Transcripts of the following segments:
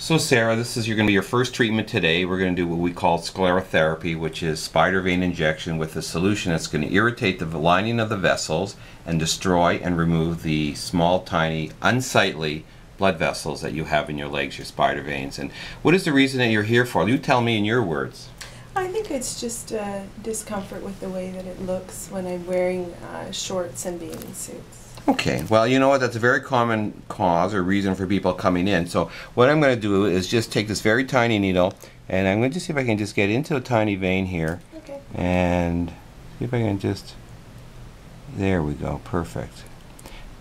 So Sarah, this is going to be your first treatment today. We're going to do what we call sclerotherapy, which is spider vein injection with a solution that's going to irritate the lining of the vessels and destroy and remove the small, tiny, unsightly blood vessels that you have in your legs, your spider veins. And what is the reason that you're here for? You tell me in your words. I think it's just uh, discomfort with the way that it looks when I'm wearing uh, shorts and bathing suits. Okay, well, you know what? That's a very common cause or reason for people coming in. So what I'm going to do is just take this very tiny needle, and I'm going to see if I can just get into a tiny vein here. Okay. And see if I can just, there we go, perfect.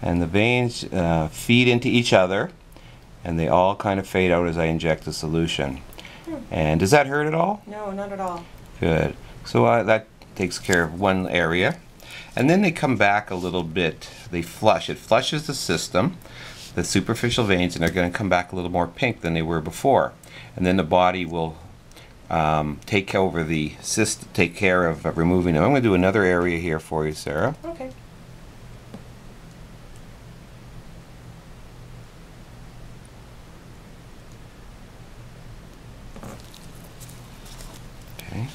And the veins uh, feed into each other, and they all kind of fade out as I inject the solution. Hmm. And does that hurt at all? No, not at all. Good. So uh, that takes care of one area. And then they come back a little bit. They flush. It flushes the system, the superficial veins, and they're going to come back a little more pink than they were before. And then the body will um, take over the cyst, take care of uh, removing them. I'm going to do another area here for you, Sarah. Okay. Okay.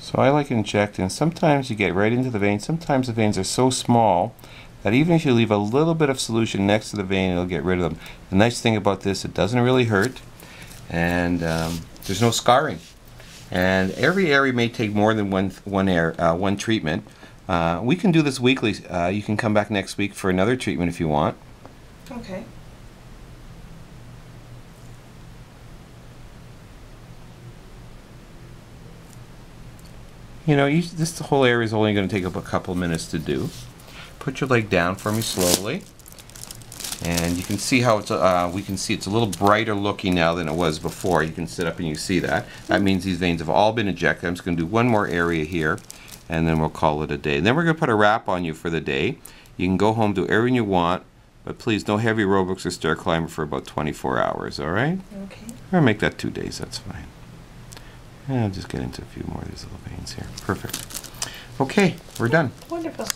So I like injecting. Sometimes you get right into the vein. Sometimes the veins are so small that even if you leave a little bit of solution next to the vein, it'll get rid of them. The nice thing about this, it doesn't really hurt, and um, there's no scarring. And every area may take more than one one air uh, one treatment. Uh, we can do this weekly. Uh, you can come back next week for another treatment if you want. Okay. You know, you, this whole area is only going to take up a couple minutes to do. Put your leg down for me slowly. And you can see how it's, uh, we can see it's a little brighter looking now than it was before. You can sit up and you see that. That means these veins have all been ejected. I'm just going to do one more area here, and then we'll call it a day. And then we're going to put a wrap on you for the day. You can go home, do everything you want, but please no heavy aerobics or stair climber for about 24 hours, all right? Okay. Or make that two days, that's fine. I'll just get into a few more of these little veins here. Perfect. Okay, we're done. Wonderful.